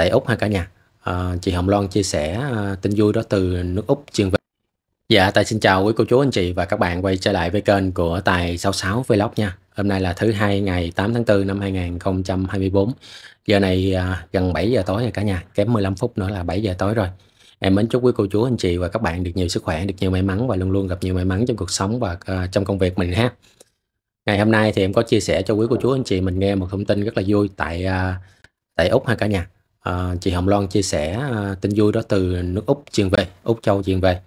tại Úc ha cả nhà. À, chị Hồng Loan chia sẻ ờ, tin vui đó từ nước Úc truyền về. Dạ, Tài xin chào quý cô chú anh chị và các bạn quay trở lại với kênh của Tài 66 Vlog nha. Hôm nay là thứ hai ngày 8 tháng 4 năm 2024. Giờ này à, gần 7 giờ tối rồi cả nhà, kém 15 phút nữa là 7 giờ tối rồi. Em mến chúc quý cô chú anh chị và các bạn được nhiều sức khỏe, được nhiều may mắn và luôn luôn gặp nhiều may mắn trong cuộc sống và uh, trong công việc mình ha. Ngày hôm nay thì em có chia sẻ cho quý cô chú anh chị mình nghe một thông tin rất là vui tại uh, tại Úc ha cả nhà. À, chị Hồng Loan chia sẻ à, tin vui đó từ nước Úc truyền về, Úc Châu truyền về.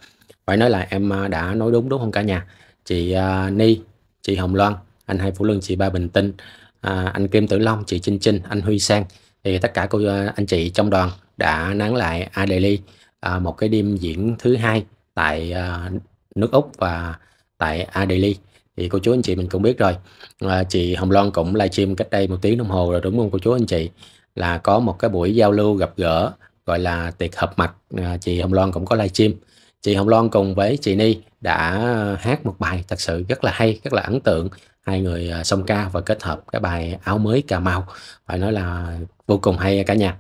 Phải nói là em à, đã nói đúng đúng không cả nhà? Chị à, Ni, chị Hồng Loan, anh Hai Phủ Lương, chị Ba Bình Tinh, à, anh Kim Tử Long, chị Trinh Trinh, anh Huy Sang thì tất cả cô à, anh chị trong đoàn đã nán lại Adelaide à, một cái đêm diễn thứ hai tại à, nước Úc và tại Adelaide thì cô chú anh chị mình cũng biết rồi à, chị Hồng Loan cũng livestream cách đây một tiếng đồng hồ rồi đúng không cô chú anh chị là có một cái buổi giao lưu gặp gỡ, gọi là tiệc hợp mặt à, chị Hồng Loan cũng có livestream. Chị Hồng Loan cùng với chị Ni đã hát một bài thật sự rất là hay, rất là ấn tượng. Hai người à, song ca và kết hợp cái bài áo mới Cà Mau. Phải nói là vô cùng hay cả nhà.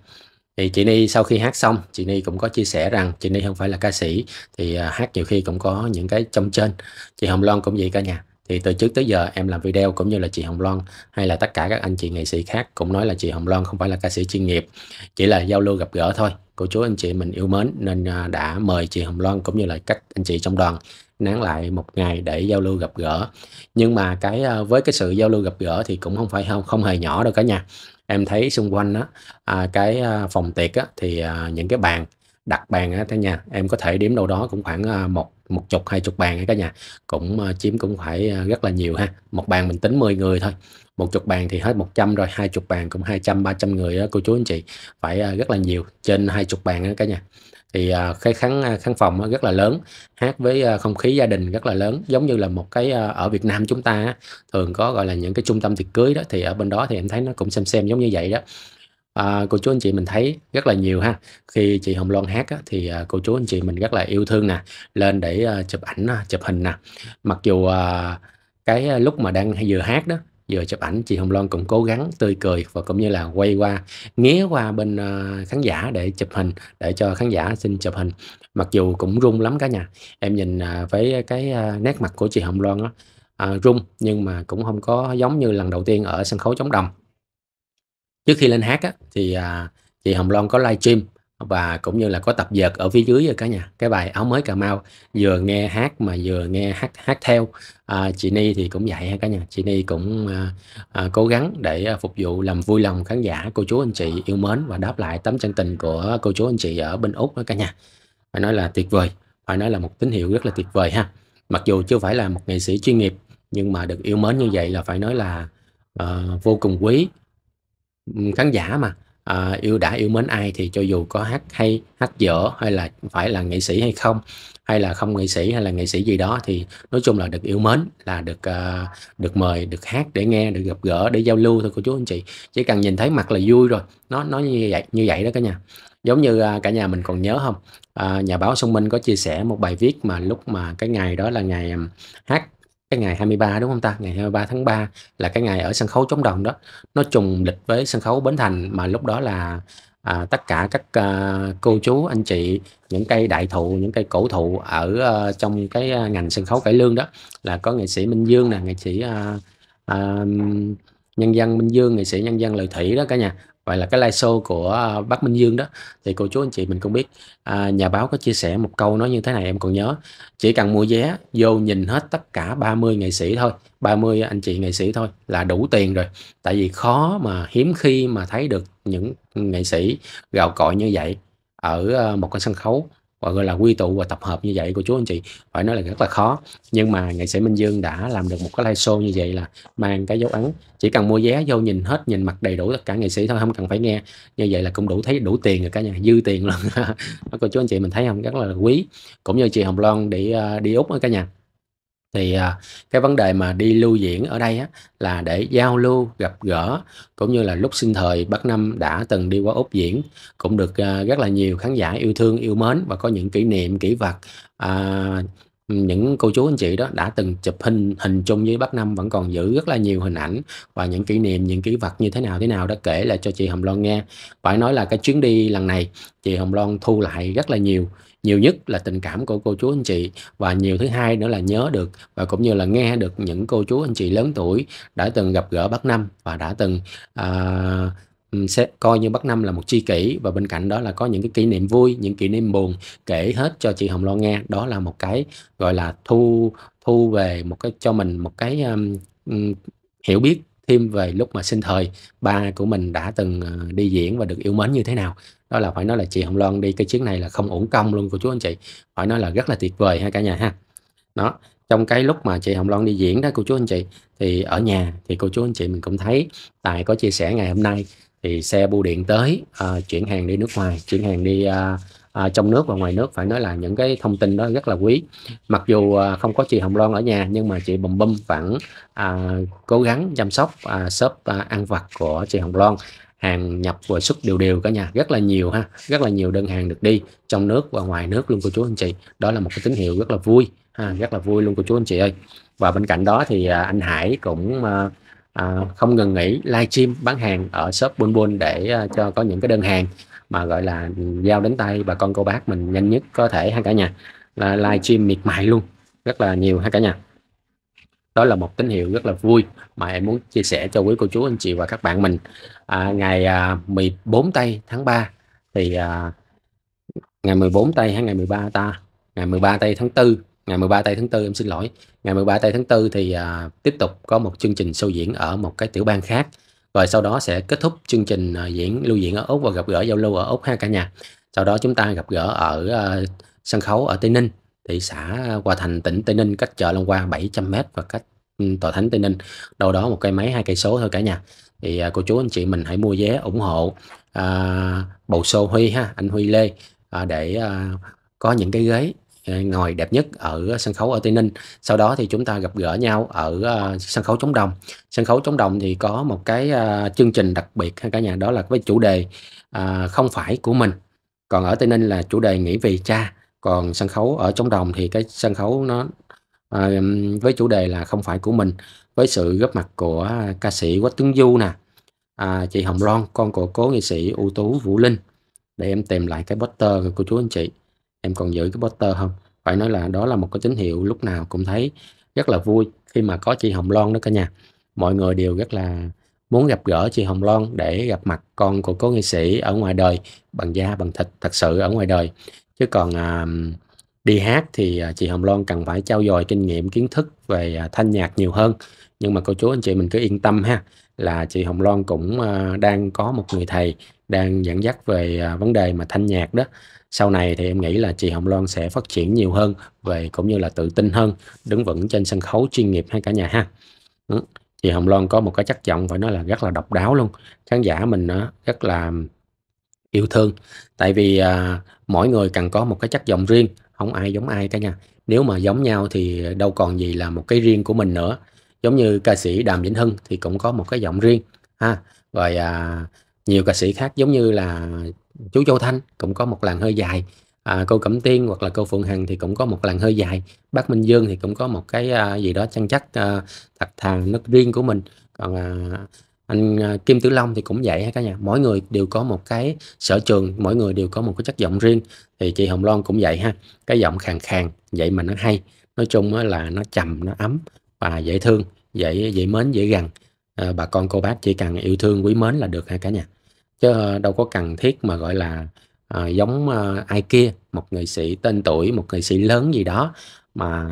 Thì chị Ni sau khi hát xong, chị Ni cũng có chia sẻ rằng chị Ni không phải là ca sĩ, thì à, hát nhiều khi cũng có những cái trong trên. Chị Hồng Loan cũng vậy cả nhà thì từ trước tới giờ em làm video cũng như là chị Hồng Loan hay là tất cả các anh chị nghệ sĩ khác cũng nói là chị Hồng Loan không phải là ca sĩ chuyên nghiệp chỉ là giao lưu gặp gỡ thôi. Cô chú anh chị mình yêu mến nên à, đã mời chị Hồng Loan cũng như là các anh chị trong đoàn nán lại một ngày để giao lưu gặp gỡ. Nhưng mà cái à, với cái sự giao lưu gặp gỡ thì cũng không phải không không hề nhỏ đâu cả nhà. Em thấy xung quanh á à, cái à, phòng tiệc á thì à, những cái bàn đặt bàn á cả nhà em có thể đếm đâu đó cũng khoảng à, một một chục, hai chục bàn cả nhà. Cũng à, chiếm cũng phải à, rất là nhiều ha. Một bàn mình tính 10 người thôi. Một chục bàn thì hết 100 rồi, hai chục bàn cũng 200 300 người đó cô chú anh chị. Phải rất là nhiều trên hai chục bàn đó cả nhà. Thì cái khán khán phòng rất là lớn, hát với không khí gia đình rất là lớn. Giống như là một cái ở Việt Nam chúng ta thường có, gọi là, những cái trung tâm tiệc cưới đó, thì ở bên đó thì em thấy nó cũng xem xem giống như vậy đó. À, cô chú anh chị mình thấy rất là nhiều ha. Khi chị Hồng Loan hát á, thì, à, cô chú anh chị mình rất là yêu thương nè, lên để, à, chụp ảnh, à, chụp hình nè. Mặc dù, à, cái à, lúc mà đang vừa hát đó, vừa chụp ảnh, chị Hồng Loan cũng cố gắng tươi cười và cũng như là quay qua, nghé qua bên, à, khán giả để chụp hình, để cho khán giả xin chụp hình. Mặc dù cũng run lắm cả nhà. Em nhìn, à, với cái, à, nét mặt của chị Hồng Loan á, à, run nhưng mà cũng không có giống như lần đầu tiên ở sân khấu chống Đồng. Trước khi lên hát á, thì, à, chị Hồng Loan có livestream và cũng như là có tập dượt ở phía dưới rồi cả nhà, cái bài "Áo mới Cà Mau", vừa nghe hát mà vừa nghe hát hát theo. À, chị Ni thì cũng vậy ha cả nhà, chị Ni cũng, à, à, cố gắng để, à, phục vụ làm vui lòng khán giả, cô chú anh chị yêu mến và đáp lại tấm chân tình của cô chú anh chị ở bên Úc đó cả nhà. Phải nói là tuyệt vời, phải nói là một tín hiệu rất là tuyệt vời ha. Mặc dù chưa phải là một nghệ sĩ chuyên nghiệp, nhưng mà được yêu mến như vậy là phải nói là, ờ, vô cùng quý khán giả mà, à, yêu đã yêu mến ai thì cho dù có hát hay, hát dở hay là phải là nghệ sĩ hay không, hay là không nghệ sĩ hay là nghệ sĩ gì đó thì nói chung là được yêu mến, là được, uh, được mời, được hát để nghe, được gặp gỡ, để giao lưu thôi cô chú anh chị. Chỉ cần nhìn thấy mặt là vui rồi, nó nó như vậy như vậy đó cả nhà. Giống như, uh, cả nhà mình còn nhớ không uh, nhà báo Xuân Minh có chia sẻ một bài viết mà lúc mà cái ngày đó là ngày, um, hát cái ngày 23, đúng không ta? Ngày 23 tháng 3 là cái ngày ở sân khấu chống Đồng đó, nó trùng lịch với sân khấu Bến Thành mà lúc đó là, à, tất cả các, à, cô chú, anh chị, những cây đại thụ, những cây cổ thụ ở, à, trong cái, à, ngành sân khấu cải lương đó, là có nghệ sĩ Minh Dương nè, nghệ sĩ, à, à, nhân dân Minh Dương, nghệ sĩ nhân dân Lợi Thủy đó cả nhà. Vậy là cái live show của ờ, bác Minh Dương đó, thì cô chú anh chị mình cũng biết, à, nhà báo có chia sẻ một câu nói như thế này em còn nhớ: "Chỉ cần mua vé vô nhìn hết tất cả 30 nghệ sĩ thôi, 30 anh chị nghệ sĩ thôi là đủ tiền rồi." Tại vì khó mà hiếm khi mà thấy được những nghệ sĩ gạo cội như vậy ở, ờ, một cái sân khấu và, gọi là, quy tụ và tập hợp như vậy của chú anh chị, phải nói là rất là khó. Nhưng mà nghệ sĩ Minh Dương đã làm được một cái live show như vậy là mang cái dấu ấn, chỉ cần mua vé vô nhìn hết, nhìn mặt đầy đủ tất cả nghệ sĩ thôi, không cần phải nghe, như vậy là cũng đủ thấy đủ tiền rồi cả nhà, dư tiền luôn. Đó, cô chú anh chị mình thấy không Rất là quý. Cũng như chị Hồng Loan để ờ, đi Úc ở cả nhà. Thì, à, cái vấn đề mà đi lưu diễn ở đây á là để giao lưu, gặp gỡ, cũng như là lúc sinh thời bác Năm đã từng đi qua Úc diễn, cũng được, à, rất là nhiều khán giả yêu thương, yêu mến và có những kỷ niệm, kỷ vật, à, những cô chú anh chị đó đã từng chụp hình hình chung với bác Năm vẫn còn giữ rất là nhiều hình ảnh và những kỷ niệm, những kỷ vật như thế nào, thế nào đã kể lại cho chị Hồng Loan nghe. Phải nói là cái chuyến đi lần này chị Hồng Loan thu lại rất là nhiều, nhiều nhất là tình cảm của cô chú anh chị và nhiều thứ hai nữa là nhớ được và cũng như là nghe được những cô chú anh chị lớn tuổi đã từng gặp gỡ bác Năm và đã từng, uh, sẽ coi như Bắc Năm là một chi kỷ và bên cạnh đó là có những cái kỷ niệm vui, những kỷ niệm buồn kể hết cho chị Hồng Loan nghe. Đó là một cái, gọi là, thu thu về một cái cho mình một cái, um, hiểu biết thêm về lúc mà sinh thời ba của mình đã từng, ờ, đi diễn và được yêu mến như thế nào. Đó là phải nói là chị Hồng Loan đi cái chuyến này là không uổng công luôn cô chú anh chị, phải nói là rất là tuyệt vời ha cả nhà ha. Đó, trong cái lúc mà chị Hồng Loan đi diễn đó cô chú anh chị, thì ở nhà thì cô chú anh chị mình cũng thấy Tài có chia sẻ ngày hôm nay thì xe bưu điện tới uh, chuyển hàng đi nước ngoài chuyển hàng đi uh, uh, trong nước và ngoài nước. Phải nói là những cái thông tin đó rất là quý. Mặc dù uh, không có chị Hồng Loan ở nhà nhưng mà chị Bùm Bum vẫn uh, cố gắng chăm sóc uh, shop uh, ăn vặt của chị Hồng Loan hàng nhập và xuất đều đều cả nhà. Rất là nhiều ha rất là nhiều đơn hàng được đi trong nước và ngoài nước luôn cô chú anh chị. Đó là một cái tín hiệu rất là vui ha, rất là vui luôn cô chú anh chị ơi. Và bên cạnh đó thì à, anh Hải cũng à, à, không ngừng nghỉ livestream bán hàng ở shop Bun Bun để à, cho có những cái đơn hàng mà gọi là giao đến tay bà con cô bác mình nhanh nhất có thể ha cả nhà. Là livestream miệt mài luôn rất là nhiều ha cả nhà. Đó là một tín hiệu rất là vui mà em muốn chia sẻ cho quý cô chú anh chị và các bạn mình à, ngày à, 14 tây tháng 3 thì à, ngày 14 tây hay ngày 13 ta? Ngày 13 tây tháng 4 ngày 13 tây tháng 4 em xin lỗi. Ngày 13 tây tháng 4 thì à, tiếp tục có một chương trình show diễn ở một cái tiểu bang khác. Rồi sau đó sẽ kết thúc chương trình à, diễn lưu diễn ở Úc và gặp gỡ giao lưu ở Úc ha cả nhà. Sau đó chúng ta gặp gỡ ở à, sân khấu ở Tây Ninh thị xã Hòa Thành tỉnh Tây Ninh cách chợ Long Quang 700m và cách ừ, tòa thánh Tây Ninh. Đâu đó một cây máy hai cây số thôi cả nhà thì à, cô chú anh chị mình hãy mua vé ủng hộ à, bầu xô Huy ha anh Huy Lê à, để à, có những cái ghế à, ngồi đẹp nhất ở sân khấu ở Tây Ninh. Sau đó thì chúng ta gặp gỡ nhau ở, uh, sân khấu chống Đồng. Sân khấu chống Đồng thì có một cái, uh, chương trình đặc biệt ha cả nhà, đó là với chủ đề, uh, "Không phải của mình", còn ở Tây Ninh là chủ đề "Nghĩ về cha", còn sân khấu ở chống Đồng thì cái sân khấu nó, với chủ đề là "Không phải của mình", với sự góp mặt của ca sĩ Quách Tuấn Du nè, à, chị Hồng Loan, con của cố nghệ sĩ ưu tú Vũ Linh. Để em tìm lại cái poster cô chú anh chị. Em còn giữ cái poster không Phải nói là đó là một cái tín hiệu lúc nào cũng thấy rất là vui khi mà có chị Hồng Loan đó cả nhà. Mọi người đều rất là muốn gặp gỡ chị Hồng Loan để gặp mặt con của cố nghệ sĩ ở ngoài đời bằng da bằng thịt thật sự ở ngoài đời. Chứ còn à, đi hát thì à, chị Hồng Loan cần phải trau dồi kinh nghiệm kiến thức về à, thanh nhạc nhiều hơn. Nhưng mà cô chú anh chị mình cứ yên tâm ha là chị Hồng Loan cũng à, đang có một người thầy đang dẫn dắt về vấn đề mà thanh nhạc đó sau này thì em nghĩ là chị Hồng Loan sẽ phát triển nhiều hơn về cũng như là tự tin hơn, đứng vững trên sân khấu chuyên nghiệp hay cả nhà ha. Ừ, chị Hồng Loan có một cái chất giọng phải nói là rất là độc đáo luôn. Khán giả mình rất là yêu thương. Tại vì à, mỗi người cần có một cái chất giọng riêng, không ai giống ai cả nha Nếu mà giống nhau thì đâu còn gì là một cái riêng của mình nữa. Giống như ca sĩ Đàm Vĩnh Hưng thì cũng có một cái giọng riêng ha. Rồi à, nhiều ca sĩ khác giống như là chú Châu Thanh cũng có một làn hơi dài à, cô Cẩm Tiên hoặc là cô Phượng Hằng thì cũng có một làn hơi dài bác Minh Dương thì cũng có một cái à, gì đó chăn chắc à, thật thà nó riêng của mình còn à, anh à, Kim Tử Long thì cũng vậy ha cả nhà. Mỗi người đều có một cái sở trường mỗi người đều có một cái chất giọng riêng. Thì chị Hồng Loan cũng vậy ha cái giọng khàn khàn vậy mà nó hay. Nói chung là nó trầm nó ấm và dễ thương dễ dễ mến dễ gần. À, bà con cô bác chỉ cần yêu thương quý mến là được ha cả nhà. Chứ à, đâu có cần thiết mà gọi là à, giống à, ai kia một nghệ sĩ tên tuổi một nghệ sĩ lớn gì đó mà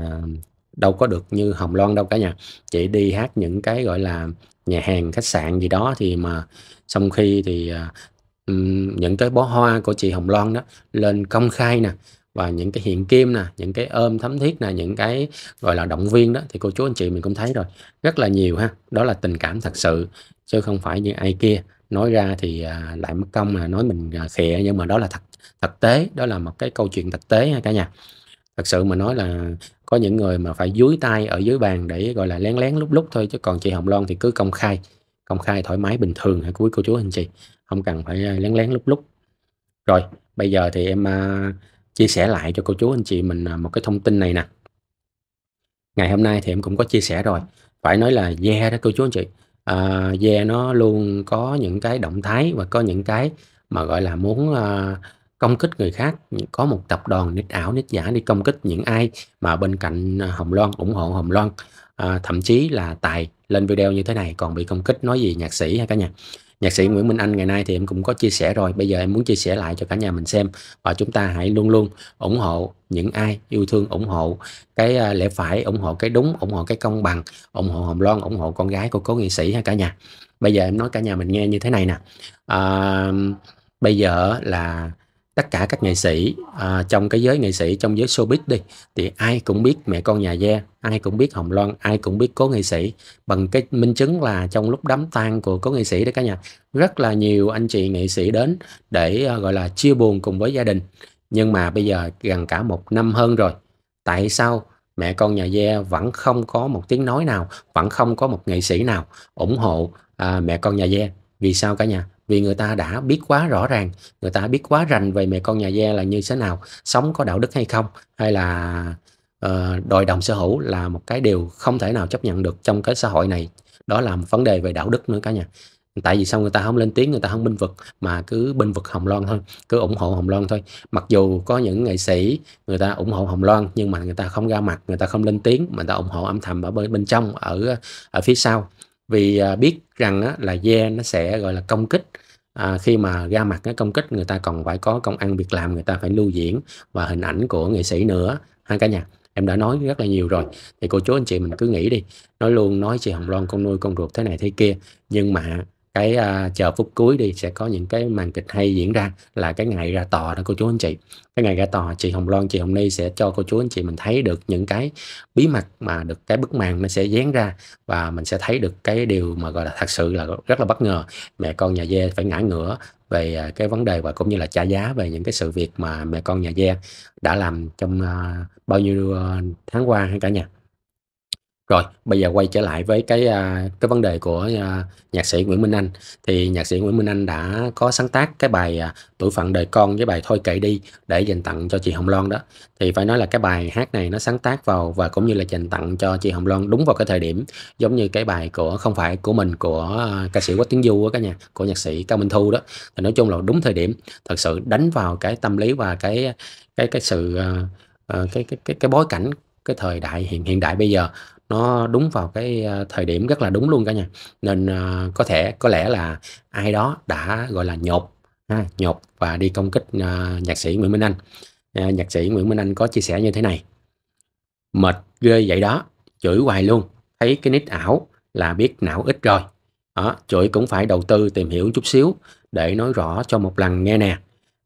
đâu có được như Hồng Loan đâu cả nhà. Chị đi hát những cái gọi là nhà hàng khách sạn gì đó thì mà xong khi thì à, những cái bó hoa của chị Hồng Loan đó lên công khai nè và những cái hiện kim nè những cái ôm thấm thiết nè những cái gọi là động viên đó thì cô chú anh chị mình cũng thấy rồi. Rất là nhiều ha đó là tình cảm thật sự chứ không phải như ai kia. Nói ra thì à, lại mất công là nói mình à, khịa nhưng mà đó là thật thực tế đó là một cái câu chuyện thực tế ha cả nhà thật sự mà nói là có những người mà phải dúi tay ở dưới bàn để gọi là lén lén lúc lúc thôi chứ còn chị Hồng Loan thì cứ công khai công khai thoải mái bình thường hả quý cô chú anh chị? Không cần phải à, lén lén lúc lúc rồi bây giờ thì em uh, chia sẻ lại cho cô chú anh chị mình à, một cái thông tin này nè. Ngày hôm nay thì em cũng có chia sẻ rồi, phải nói là Yeah đó cô chú anh chị. À, Yeah nó luôn có những cái động thái và có những cái mà, gọi là, muốn, uh, công kích người khác, có một tập đoàn nít ảo, nít giả đi công kích những ai mà bên cạnh, à, Hồng Loan, ủng hộ Hồng Loan. À, thậm chí là Tài lên video như thế này còn bị công kích nói gì nhạc sĩ ha cả nhà. Nhạc sĩ Nguyễn Minh Anh ngày nay thì em cũng có chia sẻ rồi, bây giờ em muốn chia sẻ lại cho cả nhà mình xem và chúng ta hãy luôn luôn ủng hộ những ai yêu thương, ủng hộ cái, à, lẽ phải, ủng hộ cái đúng, ủng hộ cái công bằng, ủng hộ Hồng Loan, ủng hộ con gái của cố nghệ sĩ ha cả nhà. Bây giờ em nói cả nhà mình nghe như thế này nè, à, bây giờ là tất cả các nghệ sĩ, à, trong cái giới nghệ sĩ, trong giới showbiz đi, thì ai cũng biết mẹ con nhà Gia ai cũng biết Hồng Loan, ai cũng biết cố nghệ sĩ. Bằng cái minh chứng là trong lúc đám tang của cố nghệ sĩ đó cả nhà, rất là nhiều anh chị nghệ sĩ đến để, à, gọi là, chia buồn cùng với gia đình. Nhưng mà bây giờ gần cả một năm hơn rồi, tại sao mẹ con nhà Gia vẫn không có một tiếng nói nào, vẫn không có một nghệ sĩ nào ủng hộ, à, mẹ con nhà Gia Vì sao cả nhà? Vì người ta đã biết quá rõ ràng, người ta biết quá rành về mẹ con nhà gia là như thế nào, sống có đạo đức hay không, hay là, uh, đòi đồng sở hữu là một cái điều không thể nào chấp nhận được trong cái xã hội này. Đó là một vấn đề về đạo đức nữa cả nhà. Tại vì sao người ta không lên tiếng, người ta không binh vực mà cứ binh vực Hồng Loan thôi, cứ ủng hộ Hồng Loan thôi. Mặc dù có những nghệ sĩ người ta ủng hộ Hồng Loan nhưng mà người ta không ra mặt, người ta không lên tiếng, mà người ta ủng hộ âm thầm ở bên bên trong, ở, ở phía sau. Vì, à, biết rằng là là Yeah nó sẽ, gọi là, công kích, à, khi mà ra mặt cái công kích người ta còn phải có công ăn việc làm, người ta phải lưu diễn và hình ảnh của nghệ sĩ nữa ha cả nhà. Em đã nói rất là nhiều rồi, thì cô chú anh chị mình cứ nghĩ đi, nói luôn nói chị Hồng Loan con nuôi con ruột thế này thế kia, nhưng mà cái, uh, chờ phút cuối đi sẽ có những cái màn kịch hay diễn ra là cái ngày ra tòa đó cô chú anh chị. Cái ngày ra tòa chị Hồng Loan, chị Hồng Ni sẽ cho cô chú anh chị mình thấy được những cái bí mật mà được cái bức màn nó sẽ dán ra và mình sẽ thấy được cái điều mà, gọi là, thật sự là rất là bất ngờ. Mẹ con nhà dê phải ngã ngửa về, à, cái vấn đề và cũng như là trả giá về những cái sự việc mà mẹ con nhà Yeah đã làm trong, uh, bao nhiêu, uh, tháng qua hay cả nhà. Rồi, bây giờ quay trở lại với cái, à, cái vấn đề của, à, nhạc sĩ Nguyễn Minh Anh. Thì nhạc sĩ Nguyễn Minh Anh đã có sáng tác cái bài, à, "Tuổi phận đời con" với bài "Thôi kệ đi" để dành tặng cho chị Hồng Loan đó. Thì phải nói là cái bài hát này nó sáng tác vào và cũng như là dành tặng cho chị Hồng Loan đúng vào cái thời điểm giống như cái bài của "Không phải của mình" của, à, ca sĩ Quách Tiến Du á cả nhà, của nhạc sĩ Cao Minh Thu đó. Thì nói chung là đúng thời điểm, thật sự đánh vào cái tâm lý và cái cái cái sự, cái cái cái cái bối cảnh, cái thời đại hiện hiện đại bây giờ, nó đúng vào cái, à, thời điểm rất là đúng luôn cả nhà. Nên, à, có thể có lẽ là ai đó đã, gọi là, nhột ha, nhột và đi công kích, à, nhạc sĩ Nguyễn Minh Anh. Nhạc sĩ Nguyễn Minh Anh có chia sẻ như thế này: "Mệt ghê vậy đó, chửi hoài luôn, thấy cái nick ảo là biết não ít rồi. Đó, chửi cũng phải đầu tư tìm hiểu chút xíu để nói rõ cho một lần nghe nè.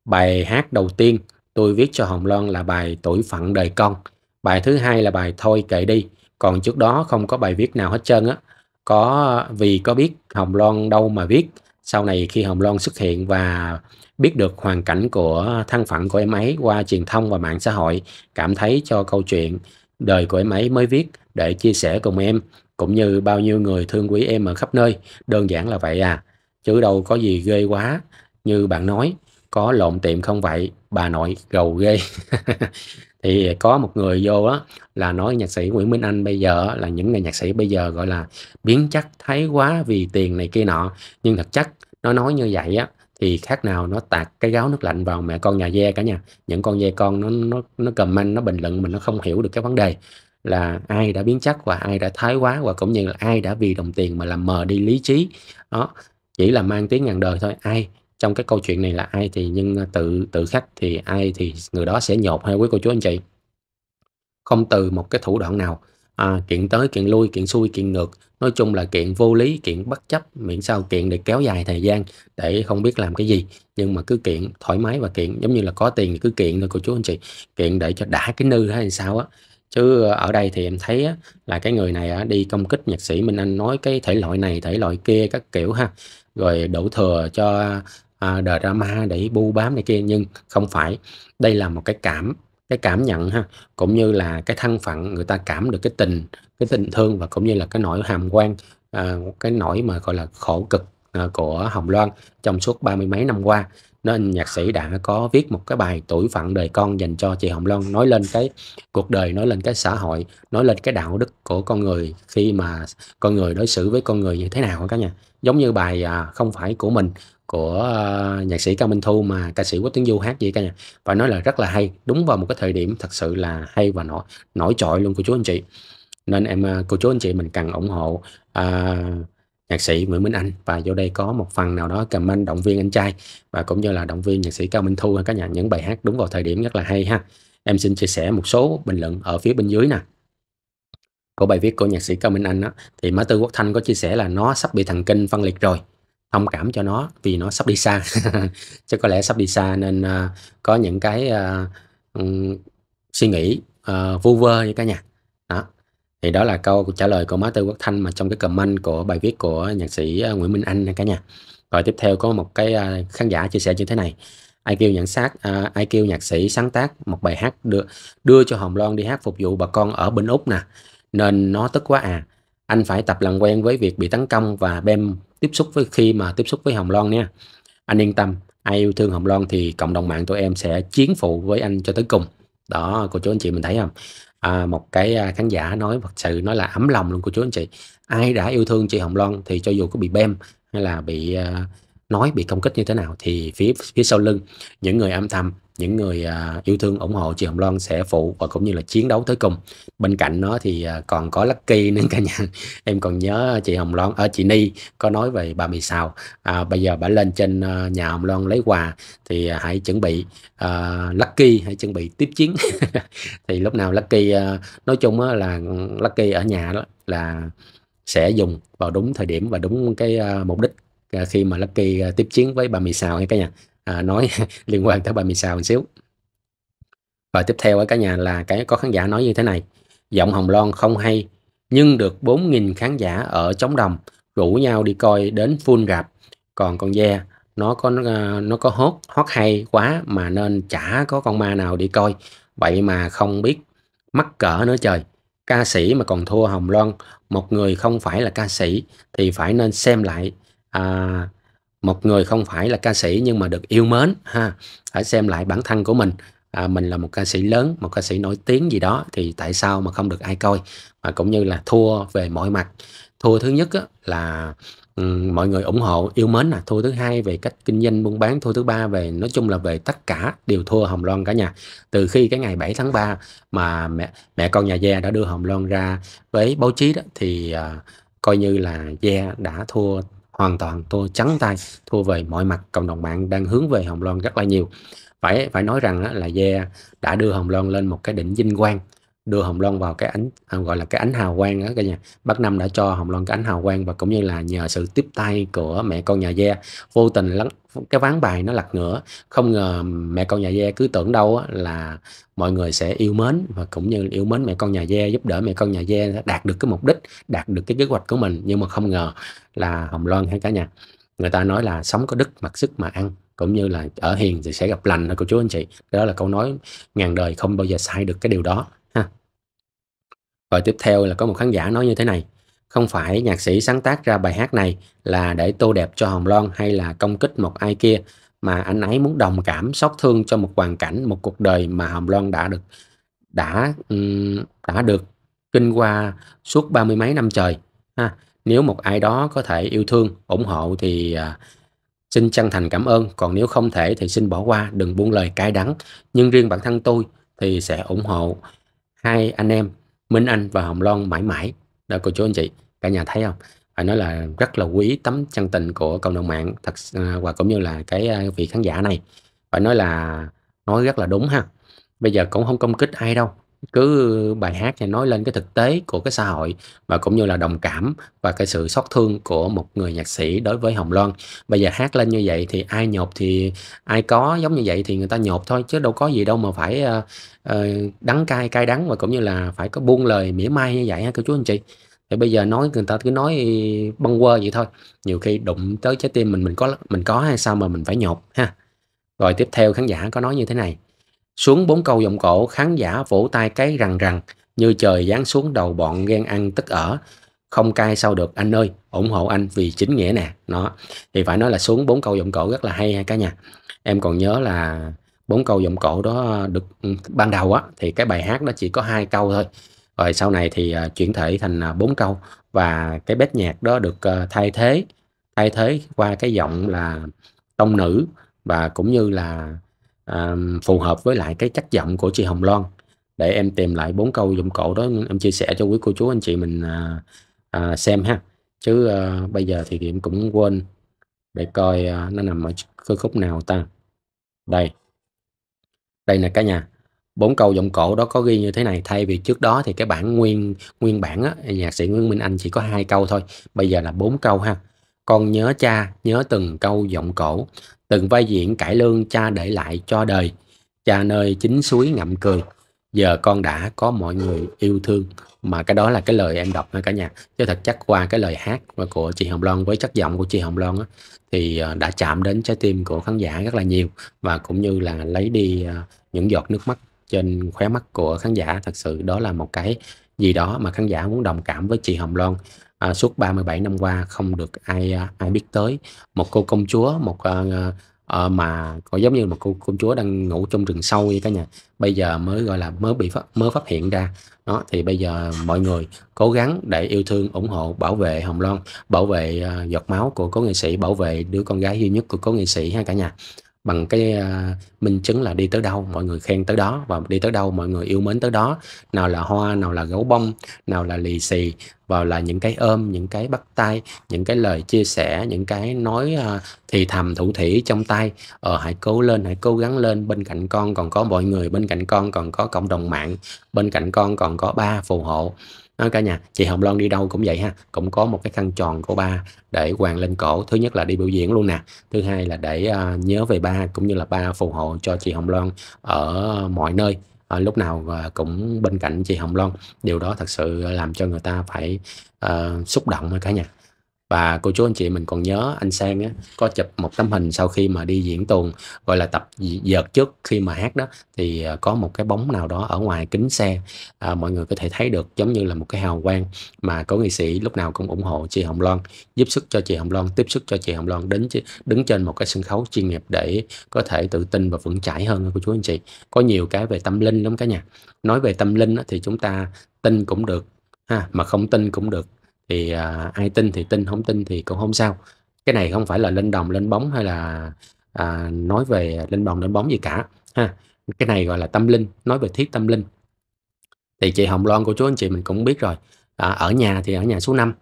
Bài hát đầu tiên tôi viết cho Hồng Loan là bài "Tuổi phận đời con", bài thứ hai là bài "Thôi kệ đi", còn trước đó không có bài viết nào hết trơn á. Có vì có biết Hồng Loan đâu mà viết, sau này khi Hồng Loan xuất hiện và biết được hoàn cảnh của thân phận của em ấy qua truyền thông và mạng xã hội, cảm thấy cho câu chuyện đời của em ấy mới viết để chia sẻ cùng em, cũng như bao nhiêu người thương quý em ở khắp nơi, đơn giản là vậy à, chứ đâu có gì ghê quá. Như bạn nói, có lộn tiệm không vậy, bà nội gầu ghê." Thì có một người vô đó là nói nhạc sĩ Nguyễn Minh Anh bây giờ là những người nhạc sĩ bây giờ, gọi là, biến chất thái quá vì tiền này kia nọ, nhưng thật chất nó nói như vậy á thì khác nào nó tạt cái gáo nước lạnh vào mẹ con nhà dê cả nhà. Những con dê con nó nó nó comment, nó bình luận mình nó không hiểu được cái vấn đề là ai đã biến chất và ai đã thái quá và cũng như là ai đã vì đồng tiền mà làm mờ đi lý trí. Đó, chỉ là mang tiếng ngàn đời thôi, ai trong cái câu chuyện này là ai thì nhưng, à, tự tự khách thì ai thì người đó sẽ nhột hay quý cô chú anh chị. Không từ một cái thủ đoạn nào, à, kiện tới kiện lui, kiện xuôi kiện ngược, nói chung là kiện vô lý, kiện bất chấp, miễn sao kiện để kéo dài thời gian để không biết làm cái gì, nhưng mà cứ kiện thoải mái và kiện giống như là có tiền thì cứ kiện thôi cô chú anh chị, kiện để cho đã cái nư hay sao á. Chứ à, ở đây thì em thấy á là cái người này á đi công kích nhạc sĩ Minh Anh nói cái thể loại này, thể loại kia các kiểu ha, rồi đổ thừa cho, à, drama để bu bám này kia, nhưng không phải. Đây là một cái cảm cái cảm nhận ha, cũng như là cái thân phận người ta cảm được cái tình cái tình thương và cũng như là cái nỗi hàm quan à, cái nỗi mà, gọi là, khổ cực à, của Hồng Loan trong suốt ba mươi mấy năm qua. Nên nhạc sĩ đã có viết một cái bài tuổi phận đời con dành cho chị Hồng Loan nói lên cái cuộc đời nói lên cái xã hội nói lên cái đạo đức của con người khi mà con người đối xử với con người như thế nào cả nhà. Giống như bài à, không phải của mình của uh, nhạc sĩ Cao Minh Thu mà ca sĩ Quốc Tiến Du hát vậy cả nhà. Và nói là rất là hay đúng vào một cái thời điểm thật sự là hay và nổi nổi trội luôn của chú anh chị. Nên em ờ, cô chú anh chị mình cần ủng hộ uh, nhạc sĩ Nguyễn Minh Anh. Và vô đây có một phần nào đó comment động viên anh trai và cũng như là động viên nhạc sĩ Cao Minh Thu các nhà những bài hát đúng vào thời điểm rất là hay ha. Em xin chia sẻ một số bình luận ở phía bên dưới nè. Của bài viết của nhạc sĩ Cao Minh Anh đó, thì mã Tư Quốc Thanh có chia sẻ là nó sắp bị thần kinh phân liệt rồi thông cảm cho nó vì nó sắp đi xa. Chứ có lẽ sắp đi xa nên uh, có những cái uh, um, suy nghĩ uh, vu vơ như cả nhà. Đó. Thì đó là câu trả lời của má Tư Quốc Thanh mà trong cái comment của bài viết của nhạc sĩ Nguyễn Minh Anh cả nhà. Rồi tiếp theo có một cái uh, khán giả chia sẻ như thế này. Ai kêu nhận xác uh, ai kêu nhạc sĩ sáng tác một bài hát đưa đưa cho Hồng Loan đi hát phục vụ bà con ở bên Úc nè. Nên nó tức quá à. Anh phải tập làm quen với việc bị tấn công và bem tiếp xúc với khi mà tiếp xúc với Hồng Loan nha. Anh yên tâm ai yêu thương Hồng Loan thì cộng đồng mạng tụi em sẽ chiến phụ với anh cho tới cùng. Đó cô chú anh chị mình thấy không? À, một cái à, khán giả nói thật sự nói là ấm lòng luôn cô chú anh chị. Ai đã yêu thương chị Hồng Loan thì cho dù có bị bem hay là bị uh, nói bị công kích như thế nào thì phía phía sau lưng những người âm thầm những người à, yêu thương ủng hộ chị Hồng Loan sẽ phụ và cũng như là chiến đấu tới cùng. Bên cạnh nó thì à, còn có Lucky nữa cả nhà. Em còn nhớ chị Hồng Loan ở à, chị Ni có nói về bà mì xào à, bây giờ bà lên trên à, nhà Hồng Loan lấy quà thì hãy chuẩn bị uh, Lucky hãy chuẩn bị tiếp chiến. Thì lúc nào Lucky uh, nói chung uh, là Lucky ở nhà đó là sẽ dùng vào đúng thời điểm và đúng cái uh, mục đích uh, khi mà Lucky uh, tiếp chiến với bà mì xào hay cả nhà à, nói liên quan tới ba mươi sao một xíu. Và tiếp theo ở cả nhà là cái có khán giả nói như thế này. Giọng Hồng Loan không hay nhưng được 4.000 khán giả ở chống đồng rủ nhau đi coi đến full rạp. Còn con ve nó có nó có hốt hót hay quá mà nên chả có con ma nào đi coi. Vậy mà không biết mắc cỡ nữa trời. Ca sĩ mà còn thua Hồng Loan một người không phải là ca sĩ thì phải nên xem lại. À, một người không phải là ca sĩ nhưng mà được yêu mến ha. Phải xem lại bản thân của mình. À, mình là một ca sĩ lớn một ca sĩ nổi tiếng gì đó thì tại sao mà không được ai coi? Và cũng như là thua về mọi mặt. Thua thứ nhất á, là um, mọi người ủng hộ yêu mến là thua thứ hai về cách kinh doanh buôn bán thua thứ ba về nói chung là về tất cả đều thua Hồng Loan cả nhà. Từ khi cái ngày 7 tháng 3 mà mẹ mẹ con nhà Gia đã đưa Hồng Loan ra với báo chí đó thì uh, coi như là Gia đã thua hoàn toàn thua trắng tay, thua về mọi mặt. Cộng đồng mạng đang hướng về Hồng Loan rất là nhiều. Phải phải nói rằng là Ye đã đưa Hồng Loan lên một cái đỉnh vinh quang, đưa Hồng Loan vào cái ánh à, gọi là cái ánh hào quang đó cả nhà. Bắc Năm đã cho Hồng Loan cái ánh hào quang và cũng như là nhờ sự tiếp tay của mẹ con nhà Gia vô tình lắm cái ván bài nó lật ngửa. Không ngờ mẹ con nhà Gia cứ tưởng đâu là mọi người sẽ yêu mến và cũng như yêu mến mẹ con nhà Gia, giúp đỡ mẹ con nhà Gia đạt được cái mục đích, đạt được cái kế hoạch của mình. Nhưng mà không ngờ là Hồng Loan hay cả nhà, người ta nói là sống có đức, mặc sức mà ăn. Cũng như là ở hiền thì sẽ gặp lành. Cô chú anh chị. Đó là câu nói ngàn đời không bao giờ sai được cái điều đó, ha. Rồi tiếp theo là có một khán giả nói như thế này không phải nhạc sĩ sáng tác ra bài hát này là để tô đẹp cho Hồng Loan hay là công kích một ai kia, mà anh ấy muốn đồng cảm, xót thương cho một hoàn cảnh, một cuộc đời mà Hồng Loan đã được, đã đã được kinh qua suốt ba mươi mấy năm trời, ha. Nếu một ai đó có thể yêu thương, ủng hộ thì à, xin chân thành cảm ơn. Còn nếu không thể thì xin bỏ qua, đừng buông lời cay đắng. Nhưng riêng bản thân tôi thì sẽ ủng hộ hai anh em, Minh Anh và Hồng Loan mãi mãi đó cô chú anh chị, cả nhà thấy không? Phải nói là rất là quý tấm chân tình của cộng đồng mạng, thật à, và cũng như là cái à, vị khán giả này. Phải nói là nói rất là đúng ha. Bây giờ cũng không công kích ai đâu cứ bài hát này nói lên cái thực tế của cái xã hội và cũng như là đồng cảm và cái sự xót thương của một người nhạc sĩ đối với Hồng Loan. Bây giờ hát lên như vậy thì ai nhột thì ai có giống như vậy thì người ta nhột thôi chứ đâu có gì đâu mà phải uh, uh, đắng cay cay đắng và cũng như là phải có buông lời mỉa mai như vậy ha cô chú anh chị. Thì bây giờ nói người ta cứ nói bâng quơ vậy thôi. Nhiều khi đụng tới trái tim mình mình có mình có hay sao mà mình phải nhột ha. Rồi tiếp theo khán giả có nói như thế này. Xuống bốn câu giọng cổ, khán giả vỗ tay cái rằng rằng, như trời giáng xuống đầu bọn ghen ăn tức ở. không cai sao được anh ơi ủng hộ anh vì chính nghĩa nè. Nó thì phải nói là xuống bốn câu giọng cổ rất là hay ha cả nhà. Em còn nhớ là bốn câu giọng cổ đó được ừ, ban đầu á thì cái bài hát đó chỉ có hai câu thôi. Rồi sau này thì uh, chuyển thể thành uh, bốn câu. Và cái bếp nhạc đó được uh, thay thế thay thế qua cái giọng là tông nữ và cũng như là phù hợp với lại cái chất giọng của chị Hồng Loan. Để em tìm lại bốn câu giọng cổ đó em chia sẻ cho quý cô chú anh chị mình à, à, xem ha. Chứ à, bây giờ thì em cũng quên để coi à, nó nằm ở cái khúc nào ta. Đây. Đây nè cả nhà. Bốn câu giọng cổ đó có ghi như thế này thay vì trước đó thì cái bản nguyên nguyên bản á, nhạc sĩ Nguyễn Minh Anh chỉ có hai câu thôi. Bây giờ là bốn câu ha con nhớ cha nhớ từng câu giọng cổ từng vai diễn cải lương cha để lại cho đời. Cha nơi chính suối ngậm cười giờ con đã có mọi người yêu thương. Mà cái đó là cái lời em đọc nha cả nhà. Chứ thật chắc qua cái lời hát của chị Hồng Loan với chất giọng của chị Hồng Loan á, thì ờ, đã chạm đến trái tim của khán giả rất là nhiều và cũng như là lấy đi ờ, những giọt nước mắt trên khóe mắt của khán giả. Thật sự đó là một cái gì đó mà khán giả muốn đồng cảm với chị Hồng Loan à, suốt 37 năm qua không được ai ờ, ai biết tới. Một cô công chúa một à, à, mà có giống như một cô công chúa đang ngủ trong rừng sâu vậy cả nhà bây giờ mới gọi là mới bị phát, mới phát hiện ra. Đó thì bây giờ mọi người cố gắng để yêu thương ủng hộ bảo vệ Hồng Loan bảo vệ à, giọt máu của cố nghệ sĩ bảo vệ đứa con gái duy nhất của cố nghệ sĩ ha cả nhà bằng cái uh, minh chứng là đi tới đâu mọi người khen tới đó và đi tới đâu mọi người yêu mến tới đó. Nào là hoa nào là gấu bông nào là lì xì và là những cái ôm những cái bắt tay những cái lời chia sẻ những cái nói uh, thì thầm thủ thỉ trong tay. Ờ hãy cố lên hãy cố gắng lên. Bên cạnh con còn có mọi người bên cạnh con còn có cộng đồng mạng bên cạnh con còn có ba phù hộ đó cả nhà. Chị Hồng Loan đi đâu cũng vậy ha. Cũng có một cái khăn tròn của ba để quàng lên cổ. Thứ nhất là đi biểu diễn luôn nè. Thứ hai là để uh, nhớ về ba cũng như là ba phù hộ cho chị Hồng Loan ở mọi nơi. À, lúc nào à, cũng bên cạnh chị Hồng Loan. Điều đó thật sự làm cho người ta phải à, xúc động cả nhà và cô chú anh chị mình còn nhớ anh Sang á, có chụp một tấm hình sau khi mà đi diễn tuồng gọi là tập dợt trước khi mà hát đó. Thì à, có một cái bóng nào đó ở ngoài kính xe. À, mọi người có thể thấy được giống như là một cái hào quang mà có nghệ sĩ lúc nào cũng ủng hộ chị Hồng Loan giúp sức cho chị Hồng Loan tiếp sức cho chị Hồng Loan đến đứng trên một cái sân khấu chuyên nghiệp để có thể tự tin và vững chãi hơn cô chú anh chị. Có nhiều cái về tâm linh lắm cả nhà. Nói về tâm linh á, thì chúng ta tin cũng được ha mà không tin cũng được thì à, ai tin thì tin không tin thì cũng không sao. Cái này không phải là lên đồng lên bóng hay là à, nói về lên đồng lên bóng gì cả ha. Cái này gọi là tâm linh nói về thiết tâm linh. Thì chị Hồng Loan của chú anh chị mình cũng biết rồi. À, ở nhà thì ở nhà số 5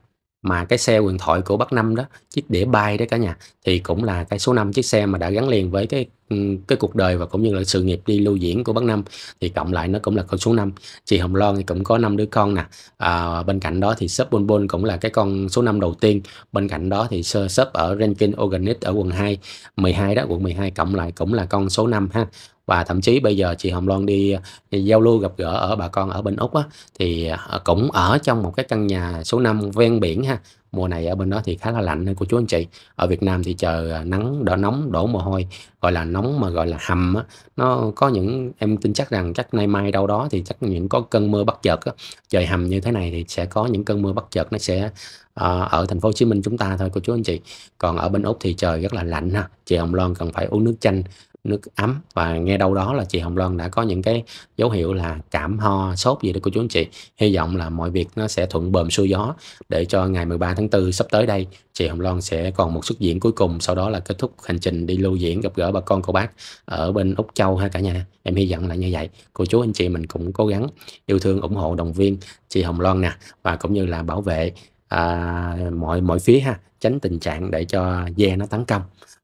mà cái xe huyền thoại của Bắc Năm đó chiếc đĩa bay đó cả nhà thì cũng là cái số 5 chiếc xe mà đã gắn liền với cái ừ, cái cuộc đời và cũng như là sự nghiệp đi lưu diễn của Bắc Năm thì cộng lại nó cũng là con số 5 chị Hồng Loan thì cũng có năm đứa con nè. À, bên cạnh đó thì shop Bon Bon cũng là cái con số 5 đầu tiên. Bên cạnh đó thì shop ở Rankin Organic ở quận 2 12 đó quận 12 cộng lại cũng là con số 5 ha và thậm chí bây giờ chị Hồng Loan đi, đi giao lưu gặp gỡ ở bà con ở bên Úc á, thì à, cũng ở trong một cái căn nhà số 5 ven biển ha. Mùa này ở bên đó thì khá là lạnh nên cô chú anh chị ở Việt Nam thì chờ à, nắng đỏ nóng đổ mồ hôi gọi là nóng mà gọi là hầm á. Nó có những em tin chắc rằng chắc nay mai đâu đó thì chắc những có cơn mưa bất chợt á. Trời hầm như thế này thì sẽ có những cơn mưa bất chợt nó sẽ uh, ở thành phố Hồ Chí Minh chúng ta thôi cô chú anh chị. Còn ở bên Úc thì trời rất là lạnh ha. Chị Hồng Loan cần phải uống nước chanh nước ấm. Và nghe đâu đó là chị Hồng Loan đã có những cái dấu hiệu là cảm ho sốt gì đó của chú anh chị. Hy vọng là mọi việc nó sẽ thuận bờm xuôi gió để cho ngày 13 tháng 4 sắp tới đây chị Hồng Loan sẽ còn một xuất diễn cuối cùng sau đó là kết thúc hành trình đi lưu diễn gặp gỡ bà con cô bác ở bên Úc Châu ha cả nhà. Em hy vọng là như vậy. Cô chú anh chị mình cũng cố gắng yêu thương ủng hộ động viên chị Hồng Loan nè và cũng như là bảo vệ à, mọi mọi phía ha tránh tình trạng để cho dê nó tấn công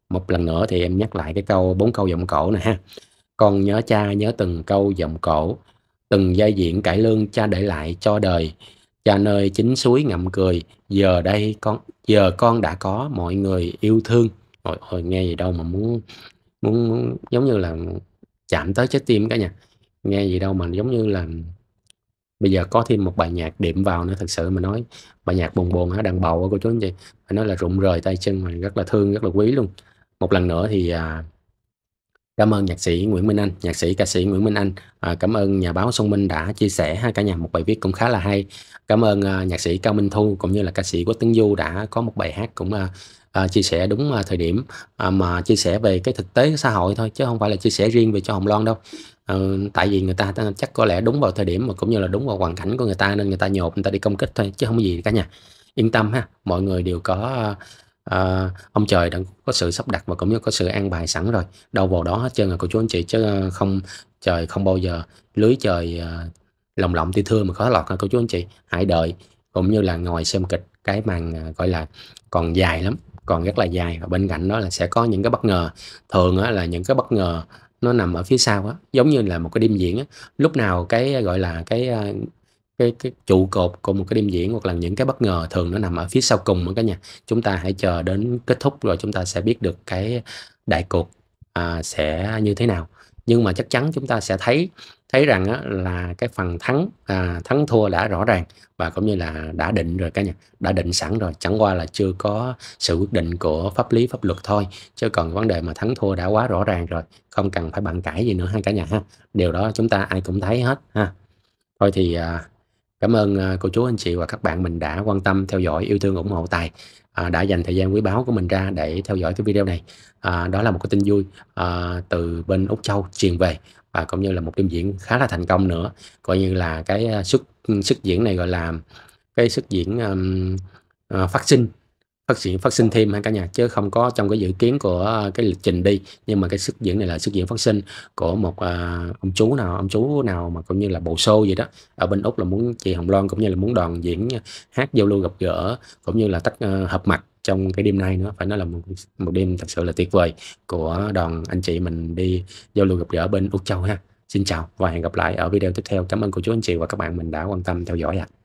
một lần nữa thì em nhắc lại cái câu bốn câu giọng cổ này ha. Con nhớ cha nhớ từng câu giọng cổ từng giai diện cải lương cha để lại cho đời. Cha nơi chính suối ngậm cười giờ đây con giờ con đã có mọi người yêu thương. Rồi, rồi nghe gì đâu mà muốn, muốn muốn giống như là chạm tới trái tim cả nhà. Nghe gì đâu mà giống như là bây giờ có thêm một bài nhạc điểm vào nữa thật sự mà nói bài nhạc buồn buồn hả? Đàn bầu của chú anh chị phải nói là rụng rời tay chân mà rất là thương rất là quý luôn một lần nữa thì à, Cảm ơn nhạc sĩ Nguyễn Minh Anh, nhạc sĩ ca sĩ Nguyễn Minh Anh. À, cảm ơn nhà báo Xuân Minh đã chia sẻ ha cả nhà một bài viết cũng khá là hay. Cảm ơn à, nhạc sĩ Cao Minh Thu cũng như là ca sĩ Quách Tấn Du đã có một bài hát cũng à, à, chia sẻ đúng à, thời điểm à, mà chia sẻ về cái thực tế xã hội thôi chứ không phải là chia sẻ riêng về cho Hồng Loan đâu. à, tại vì người ta chắc có lẽ đúng vào thời điểm mà cũng như là đúng vào hoàn cảnh của người ta nên người ta nhột người ta đi công kích thôi chứ không có gì cả nhà. Yên tâm ha, mọi người đều có à, à, ông trời đã có sự sắp đặt và cũng như có sự an bài sẵn rồi. Đâu vào đó hết trơn à cô chú anh chị chứ ờ, không trời không bao giờ lưới trời ờ, à, lồng lộng tia thưa mà khó lọt ha cô chú anh chị? Hãy đợi cũng như là ngồi xem kịch cái màn à, gọi là còn dài lắm còn rất là dài và bên cạnh đó là sẽ có những cái bất ngờ. Thường á, là những cái bất ngờ nó nằm ở phía sau á giống như là một cái đêm diễn á. Lúc nào cái gọi là cái cái cái trụ cột của một cái đêm diễn hoặc là những cái bất ngờ thường nó nằm ở phía sau cùng mọi cả nhà. Chúng ta hãy chờ đến kết thúc rồi chúng ta sẽ biết được cái đại cuộc à, sẽ như thế nào. Nhưng mà chắc chắn chúng ta sẽ thấy thấy rằng á, là cái phần thắng à, thắng thua đã rõ ràng và cũng như là đã định rồi cả nhà đã định sẵn rồi. Chẳng qua là chưa có sự quyết định của pháp lý pháp luật thôi chứ còn vấn đề mà thắng thua đã quá rõ ràng rồi không cần phải bàn cãi gì nữa ha cả nhà ha. Điều đó chúng ta ai cũng thấy hết ha. Thôi thì à, Cảm ơn, à, cô chú, anh chị và các bạn mình đã quan tâm, theo dõi, yêu thương, ủng hộ Tài, à, đã dành thời gian quý báu của mình ra để theo dõi cái video này. À, đó là một cái tin vui, à, từ bên Úc Châu truyền về và cũng như là một đêm diễn khá là thành công nữa. Coi như là cái, à, sức sức diễn này, gọi là, cái sức diễn, um, uh, phát sinh phát triển phát sinh thêm hay cả nhà? Chứ không có trong cái dự kiến của à, cái lịch trình đi. Nhưng mà cái xuất diễn này là xuất diễn phát sinh của một à, ông chú nào ông chú nào mà cũng như là bộ show gì đó. Ở bên úc là muốn chị hồng loan cũng như là muốn đoàn diễn hát giao lưu gặp gỡ cũng như là tách uh, hợp mặt trong cái đêm nay nữa. Phải nói là một một đêm thật sự là tuyệt vời của đoàn anh chị mình đi giao lưu gặp gỡ bên úc châu ha. Xin chào và hẹn gặp lại ở video tiếp theo. Cảm ơn cô chú anh chị và các bạn mình đã quan tâm theo dõi ạ. à.